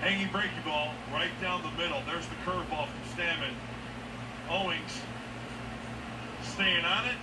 Hanging breaking ball right down the middle. There's the curveball from Stammen. Owings staying on it.